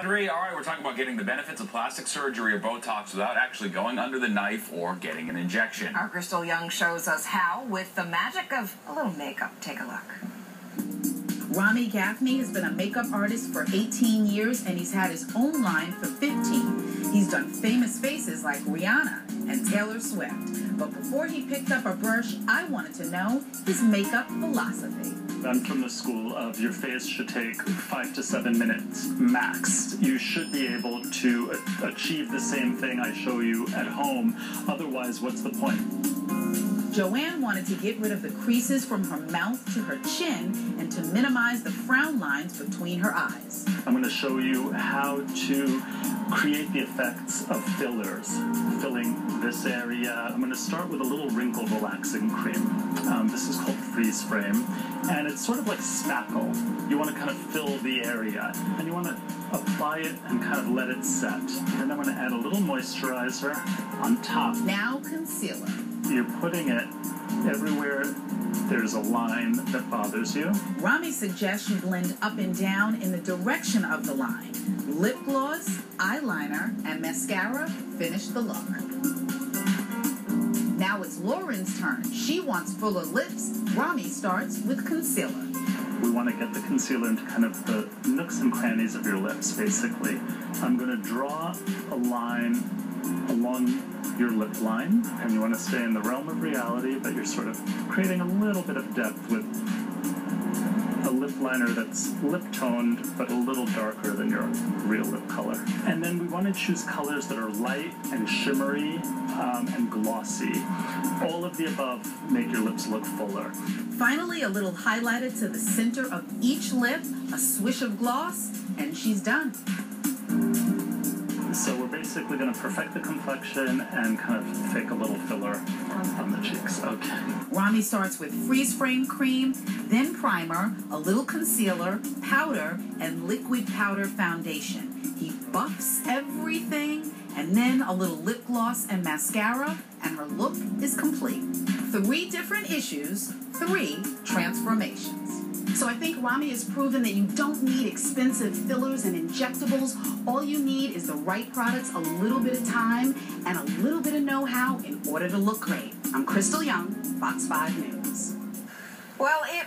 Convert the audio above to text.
All right, we're talking about getting the benefits of plastic surgery or Botox without actually going under the knife or getting an injection. Our Crystal Young shows us how with the magic of a little makeup. Take a look. Ramy Gafni has been a makeup artist for 18 years and he's had his own line for 15. He's done famous faces like Rihanna and Taylor Swift. But before he picked up a brush, I wanted to know his makeup philosophy. I'm from the school of your face should take five to seven minutes max. You should be able to achieve the same thing I show you at home. Otherwise, what's the point? Joanne wanted to get rid of the creases from her mouth to her chin and to minimize the frown lines between her eyes. I'm going to show you how to create the effects of fillers, filling this area. I'm going to start with a little wrinkle relaxing cream. Um, this is called Freeze Frame, and it's sort of like spackle. You want to kind of fill the area, and you want to apply it and kind of let it set. And I'm going to add a little moisturizer on top. Now concealer. You're putting it everywhere there's a line that bothers you. Ramy suggests you blend up and down in the direction of the line. Lip gloss, eyeliner, and mascara finish the look. Now it's Lauren's turn. She wants fuller lips. Ramy starts with concealer. We want to get the concealer into kind of the nooks and crannies of your lips, basically. I'm going to draw a line along your lip line, and you want to stay in the realm of reality, but you're sort of creating a little bit of depth with a lip liner that's lip toned but a little darker than your real lip color. And then we want to choose colors that are light and shimmery um, and glossy. All of the above make your lips look fuller. Finally, a little highlighter to the center of each lip, a swish of gloss, and she's done. Basically going to perfect the complexion and kind of fake a little filler on the cheeks. Okay. Ramy starts with freeze frame cream, then primer, a little concealer, powder, and liquid powder foundation. He buffs everything, and then a little lip gloss and mascara, and her look is complete. Three different issues, three transformations. So I think Ramy has proven that you don't need expensive fillers and injectables. All you need is the right products, a little bit of time, and a little bit of know-how in order to look great. I'm Crystal Young, Fox 5 News. Well, it